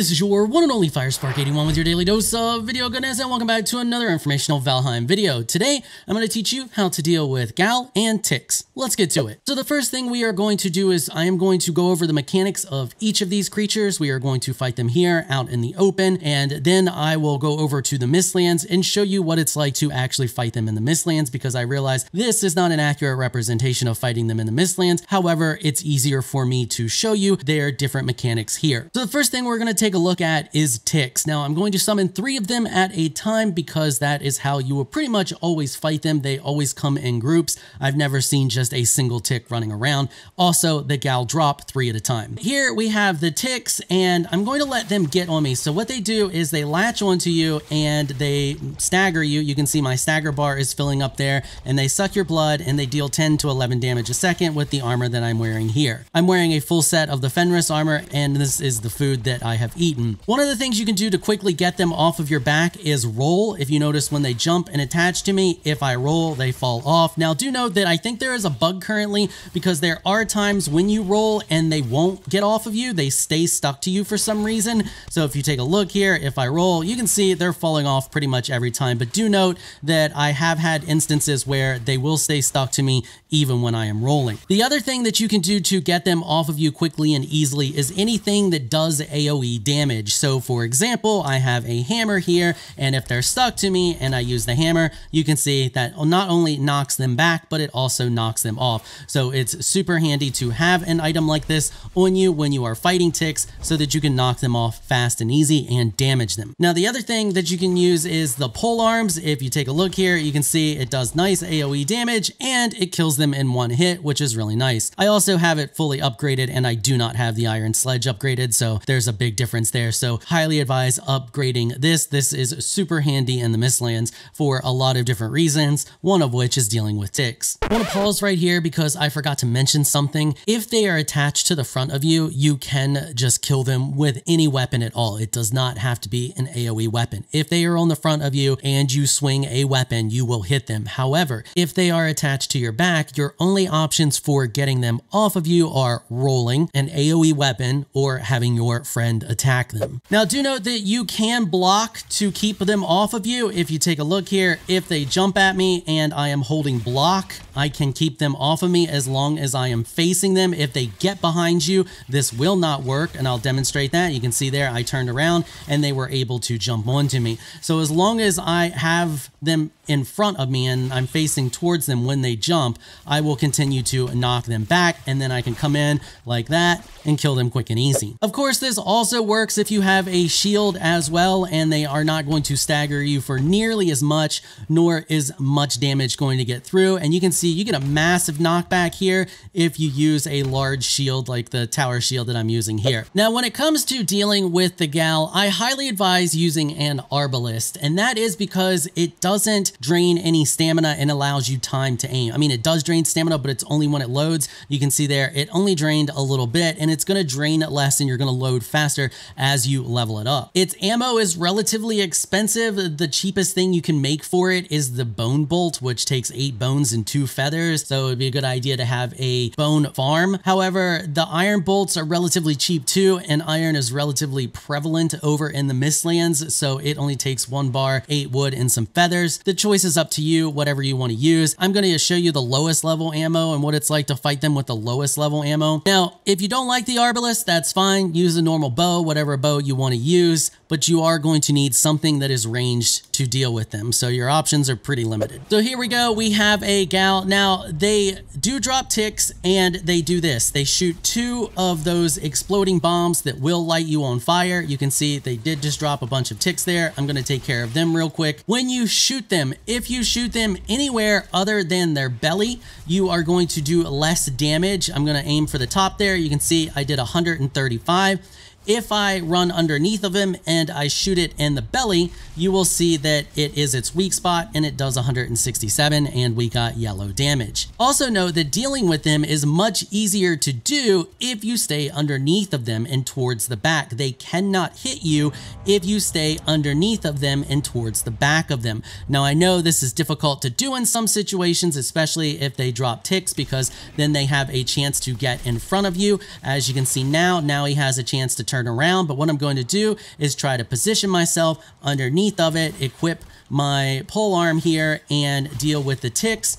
This is your one and only Firespark81 with your daily dose of video goodness and welcome back to another informational Valheim video. Today, I'm going to teach you how to deal with Gjall and ticks. Let's get to it. So the first thing we are going to do is I am going to go over the mechanics of each of these creatures. We are going to fight them here out in the open and then I will go over to the Mistlands and show you what it's like to actually fight them in the Mistlands because I realize this is not an accurate representation of fighting them in the Mistlands. However, it's easier for me to show you their different mechanics here. So the first thing we're going to take a look at is ticks. Now I'm going to summon three of them at a time because that is how you will pretty much always fight them. They always come in groups. I've never seen just a single tick running around. Also, the gjall drop three at a time. Here we have the ticks and I'm going to let them get on me. So what they do is they latch onto you and they stagger you. You can see my stagger bar is filling up there and they suck your blood and they deal 10 to 11 damage a second with the armor that I'm wearing here. I'm wearing a full set of the Fenris armor and this is the food that I have eaten. One of the things you can do to quickly get them off of your back is roll. If you notice when they jump and attach to me, if I roll, they fall off. Now do note that I think there is a bug currently because there are times when you roll and they won't get off of you. They stay stuck to you for some reason. So if you take a look here, if I roll, you can see they're falling off pretty much every time. But do note that I have had instances where they will stay stuck to me even when I am rolling. The other thing that you can do to get them off of you quickly and easily is anything that does AoE damage. So for example, I have a hammer here, and if they're stuck to me and I use the hammer, you can see that not only knocks them back, but it also knocks them off. So it's super handy to have an item like this on you when you are fighting ticks so that you can knock them off fast and easy and damage them. Now, the other thing that you can use is the pole arms. If you take a look here, you can see it does nice AoE damage and it kills them in one hit, which is really nice. I also have it fully upgraded and I do not have the iron sledge upgraded. So there's a big difference there there. So highly advise upgrading this. This is super handy in the Mistlands for a lot of different reasons, one of which is dealing with ticks. I want to pause right here because I forgot to mention something. If they are attached to the front of you, you can just kill them with any weapon at all. It does not have to be an AoE weapon. If they are on the front of you and you swing a weapon, you will hit them. However, if they are attached to your back, your only options for getting them off of you are rolling an AoE weapon or having your friend attack them them. Now do note that you can block to keep them off of you. If you take a look here, if they jump at me and I am holding block, I can keep them off of me as long as I am facing them. If they get behind you, this will not work and I'll demonstrate that. You can see there I turned around and they were able to jump onto me. So as long as I have them in front of me and I'm facing towards them when they jump, I will continue to knock them back and then I can come in like that and kill them quick and easy. Of course, this also works if you have a shield as well and they are not going to stagger you for nearly as much, nor is much damage going to get through. And you can see you get a massive knockback here if you use a large shield like the tower shield that I'm using here. Now, when it comes to dealing with the gjall, I highly advise using an arbalest, and that is because it doesn't drain any stamina and allows you time to aim. I mean, it does drain stamina, but it's only when it loads. You can see there, it only drained a little bit and it's going to drain less and you're going to load faster as you level it up. Its ammo is relatively expensive. The cheapest thing you can make for it is the bone bolt, which takes eight bones and two feathers. So it'd be a good idea to have a bone farm. However, the iron bolts are relatively cheap too, and iron is relatively prevalent over in the Mistlands. So it only takes one bar, eight wood, and some feathers. The choice is up to you, whatever you want to use. I'm going to show you the lowest level ammo and what it's like to fight them with the lowest level ammo. Now, if you don't like the arbalest, that's fine. Use a normal bow, whatever bow you want to use, but you are going to need something that is ranged to deal with them. So your options are pretty limited. So here we go. We have a gjall. Now, they do drop ticks and they do this. They shoot two of those exploding bombs that will light you on fire. You can see they did just drop a bunch of ticks there. I'm going to take care of them real quick. When you shoot them, if you shoot them anywhere other than their belly, you are going to do less damage. I'm going to aim for the top there. You can see I did 135. If I run underneath of him and I shoot it in the belly, you will see that it is its weak spot and it does 167 and we got yellow damage. Also note that dealing with them is much easier to do if you stay underneath of them and towards the back. They cannot hit you if you stay underneath of them and towards the back of them. Now I know this is difficult to do in some situations, especially if they drop ticks because then they have a chance to get in front of you. As you can see now, now he has a chance to turn around, but what I'm going to do is try to position myself underneath of it, equip my pole arm here and deal with the ticks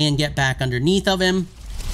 and get back underneath of him.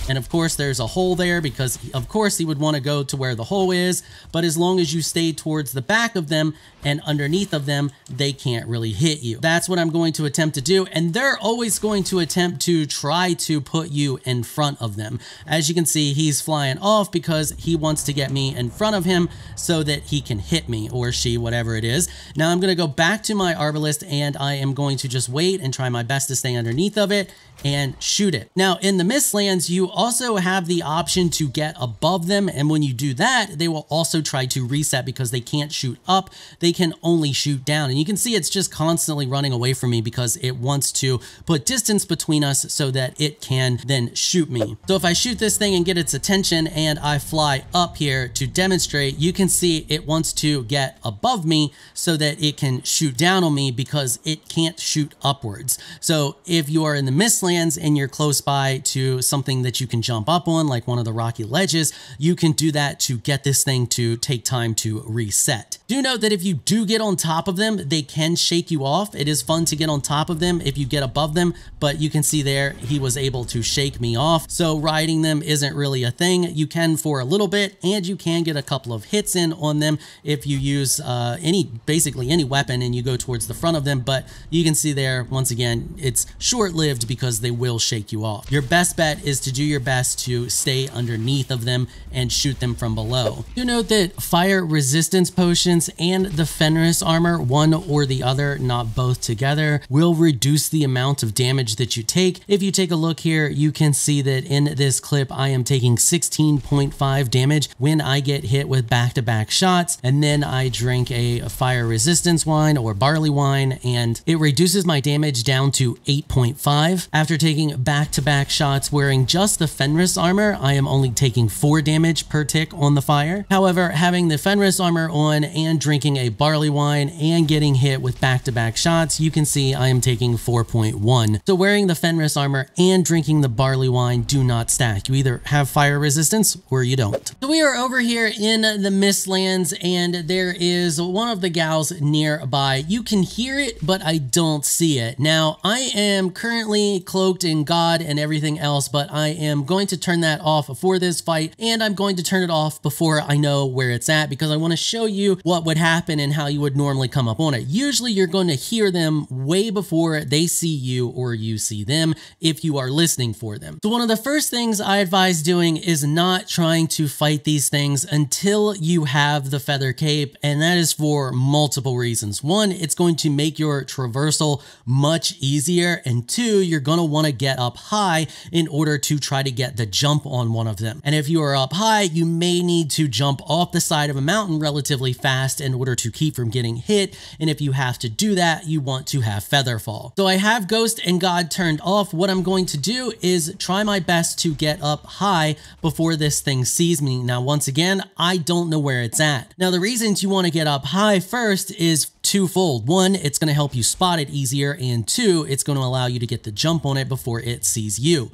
And of course, there's a hole there because, of course, he would want to go to where the hole is. But as long as you stay towards the back of them and underneath of them, they can't really hit you. That's what I'm going to attempt to do. And they're always going to attempt to try to put you in front of them. As you can see, he's flying off because he wants to get me in front of him so that he can hit me or she, whatever it is. Now I'm going to go back to my Arbalest and I am going to just wait and try my best to stay underneath of it and shoot it. Now in the Mistlands, you also have the option to get above them. And when you do that, they will also try to reset because they can't shoot up. They can only shoot down. And you can see it's just constantly running away from me because it wants to put distance between us so that it can then shoot me. So if I shoot this thing and get its attention and I fly up here to demonstrate, you can see it wants to get above me so that it can shoot down on me because it can't shoot upwards. So if you are in the Mistlands and you're close by to something that you can jump up on, like one of the rocky ledges, you can do that to get this thing to take time to reset. Do note that if you do get on top of them, they can shake you off. It is fun to get on top of them if you get above them, but you can see there he was able to shake me off. So riding them isn't really a thing. You can for a little bit, and you can get a couple of hits in on them if you use uh, any, basically any weapon and you go towards the front of them. But you can see there, once again, it's short-lived because they will shake you off. Your best bet is to do your best to stay underneath of them and shoot them from below. Do note that fire resistance potions and the Fenris armor, one or the other, not both together, will reduce the amount of damage that you take. If you take a look here, you can see that in this clip, I am taking 16.5 damage when I get hit with back-to-back -back shots, and then I drink a fire resistance wine or barley wine, and it reduces my damage down to 8.5. After taking back-to-back -back shots wearing just the Fenris armor, I am only taking 4 damage per tick on the fire. However, having the Fenris armor on and drinking a barley wine and getting hit with back-to-back -back shots, you can see I am taking 4.1. So wearing the Fenris armor and drinking the barley wine do not stack. You either have fire resistance or you don't. So we are over here in the Mistlands and there is one of the gjalls nearby. You can hear it, but I don't see it. Now, I am currently cloaked in God and everything else, but I am going to turn that off for this fight and I'm going to turn it off before I know where it's at because I want to show you what would happen and how you would normally come up on it. Usually you're going to hear them way before they see you or you see them if you are listening for them. So one of the first things I advise doing is not trying to fight these things until you have the feather cape and that is for multiple reasons. One, it's going to make your traversal much easier and two, you're going to want to get up high in order to try to get the jump on one of them. And if you are up high, you may need to jump off the side of a mountain relatively fast in order to keep from getting hit. And if you have to do that, you want to have feather fall. So I have Ghost and God turned off. What I'm going to do is try my best to get up high before this thing sees me. Now, once again, I don't know where it's at. Now, the reasons you want to get up high first is twofold. One, it's going to help you spot it easier, and two, it's going to allow you to get the jump on it before it sees you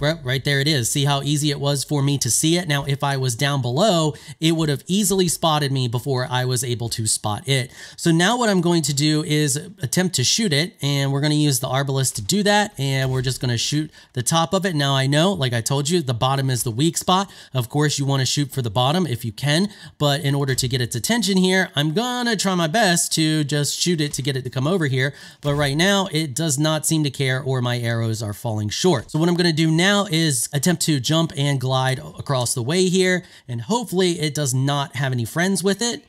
right there it is. See how easy it was for me to see it? Now, if I was down below, it would have easily spotted me before I was able to spot it. So now what I'm going to do is attempt to shoot it, and we're going to use the arbalest to do that, and we're just going to shoot the top of it. Now, I know, like I told you, the bottom is the weak spot. Of course, you want to shoot for the bottom if you can, but in order to get its attention here, I'm going to try my best to just shoot it to get it to come over here, but right now, it does not seem to care or my arrows are falling short. So what I'm going to do now now is attempt to jump and glide across the way here, and hopefully it does not have any friends with it.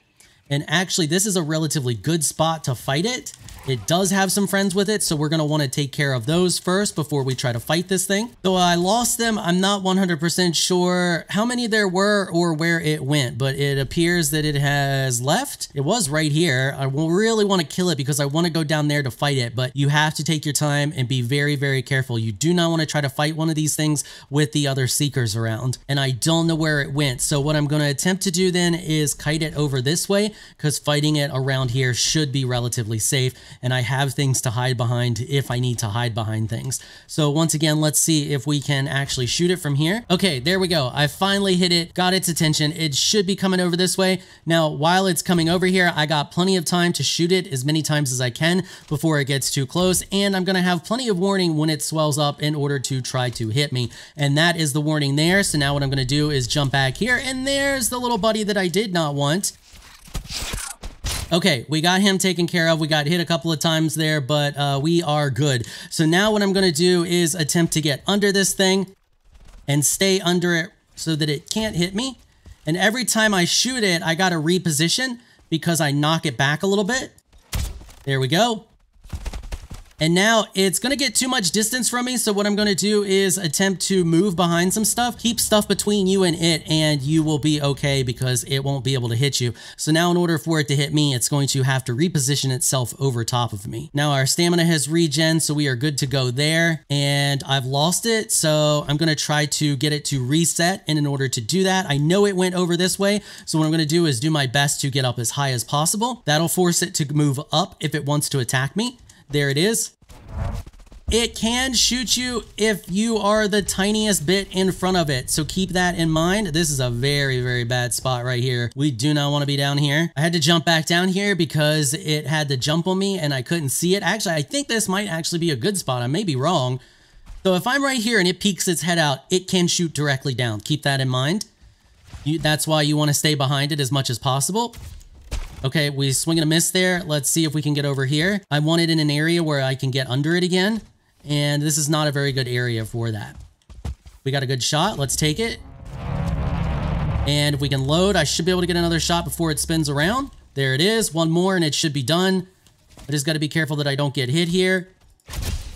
And actually, this is a relatively good spot to fight it. It does have some friends with it, so we're going to want to take care of those first before we try to fight this thing. Though I lost them. I'm not 100% sure how many there were or where it went, but it appears that it has left. It was right here. I really want to kill it because I want to go down there to fight it, but you have to take your time and be very, very careful. You do not want to try to fight one of these things with the other seekers around, and I don't know where it went. So what I'm going to attempt to do then is kite it over this way because fighting it around here should be relatively safe and I have things to hide behind if I need to hide behind things. So once again, let's see if we can actually shoot it from here. Okay, there we go. I finally hit it, got its attention. It should be coming over this way. Now, while it's coming over here, I got plenty of time to shoot it as many times as I can before it gets too close. And I'm gonna have plenty of warning when it swells up in order to try to hit me. And that is the warning there. So now what I'm gonna do is jump back here and there's the little buddy that I did not want. Okay, we got him taken care of. We got hit a couple of times there, but uh, we are good. So now what I'm going to do is attempt to get under this thing and stay under it so that it can't hit me. And every time I shoot it, I got to reposition because I knock it back a little bit. There we go. And now it's to get too much distance from me. So what I'm to do is attempt to move behind some stuff, keep stuff between you and it, and you will be okay because it won't be able to hit you. So now in order for it to hit me, it's going to have to reposition itself over top of me. Now our stamina has regen, so we are good to go there. And I've lost it. So I'm to try to get it to reset. And in order to do that, I know it went over this way. So what I'm to do is do my best to get up as high as possible. That'll force it to move up if it wants to attack me. There it is. It can shoot you if you are the tiniest bit in front of it. So keep that in mind. This is a very, very bad spot right here. We do not want to be down here. I had to jump back down here because it had to jump on me and I couldn't see it. Actually, I think this might actually be a good spot. I may be wrong. So if I'm right here and it peeks its head out, it can shoot directly down. Keep that in mind. You, that's why you want to stay behind it as much as possible. Okay, we swing and a miss there. Let's see if we can get over here. I want it in an area where I can get under it again. And this is not a very good area for that. We got a good shot. Let's take it. And if we can load, I should be able to get another shot before it spins around. There it is. One more and it should be done. I just got to be careful that I don't get hit here.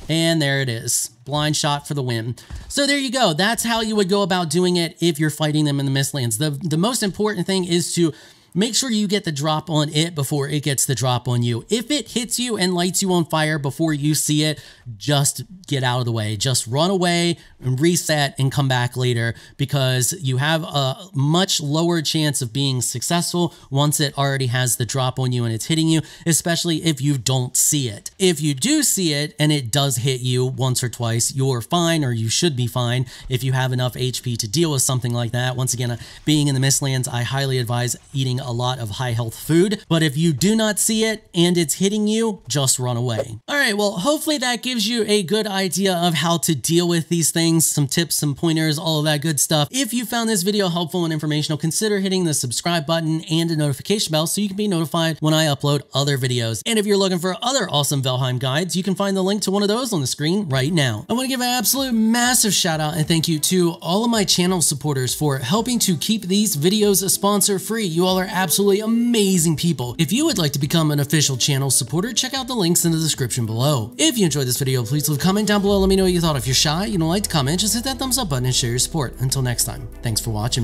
And there it is. Blind shot for the win. So there you go. That's how you would go about doing it if you're fighting them in the Mistlands. The, the most important thing is to make sure you get the drop on it before it gets the drop on you. If it hits you and lights you on fire before you see it, just get out of the way. Just run away and reset and come back later because you have a much lower chance of being successful once it already has the drop on you and it's hitting you, especially if you don't see it. If you do see it and it does hit you once or twice, you're fine or you should be fine if you have enough HP to deal with something like that. Once again, uh, being in the Mistlands, I highly advise eating a lot of high health food. But if you do not see it and it's hitting you, just run away. All right, well, hopefully that gives you a good idea of how to deal with these things, some tips, some pointers, all of that good stuff. If you found this video helpful and informational, consider hitting the subscribe button and a notification bell so you can be notified when I upload other videos. And if you're looking for other awesome Valheim guides, you can find the link to one of those on the screen right now. I want to give an absolute massive shout out and thank you to all of my channel supporters for helping to keep these videos sponsor free. You all are absolutely amazing people. If you would like to become an official channel supporter, check out the links in the description below. If you enjoyed this video, please leave a comment down below. Let me know what you thought. If you're shy, you don't like to comment, just hit that thumbs up button and share your support. Until next time, thanks for watching.